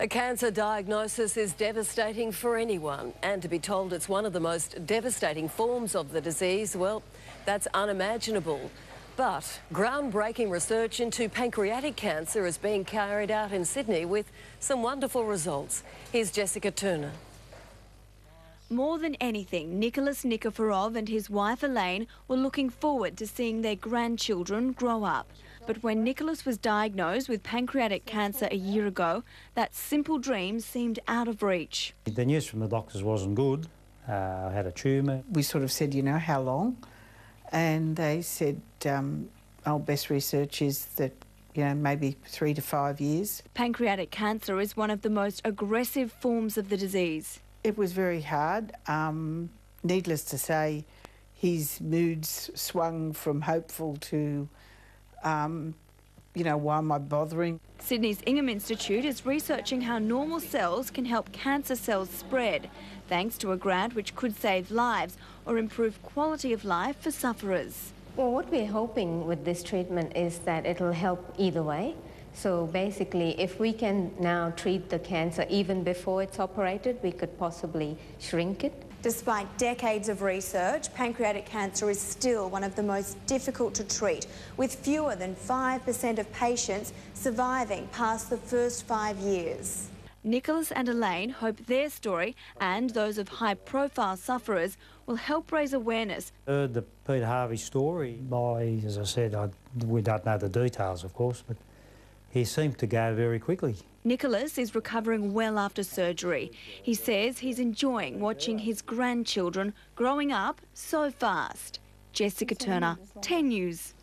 A cancer diagnosis is devastating for anyone, and to be told it's one of the most devastating forms of the disease, well, that's unimaginable. But groundbreaking research into pancreatic cancer is being carried out in Sydney with some wonderful results. Here's Jessica Turner. More than anything, Nicholas Nikiforov and his wife Elaine were looking forward to seeing their grandchildren grow up. But when Nicholas was diagnosed with pancreatic cancer a year ago, that simple dream seemed out of reach. The news from the doctors wasn't good. Uh, I had a tumour. We sort of said, you know, how long? And they said, um, our best research is that, you know, maybe three to five years. Pancreatic cancer is one of the most aggressive forms of the disease. It was very hard. Um, needless to say, his moods swung from hopeful to um, you know, why am I bothering? Sydney's Ingham Institute is researching how normal cells can help cancer cells spread, thanks to a grant which could save lives or improve quality of life for sufferers. Well, what we're hoping with this treatment is that it'll help either way. So basically, if we can now treat the cancer even before it's operated, we could possibly shrink it Despite decades of research, pancreatic cancer is still one of the most difficult to treat, with fewer than 5% of patients surviving past the first five years. Nicholas and Elaine hope their story and those of high-profile sufferers will help raise awareness. Heard the Peter Harvey story by, as I said, I, we don't know the details, of course, but he seemed to go very quickly. Nicholas is recovering well after surgery. He says he's enjoying watching his grandchildren growing up so fast. Jessica Turner, 10 News.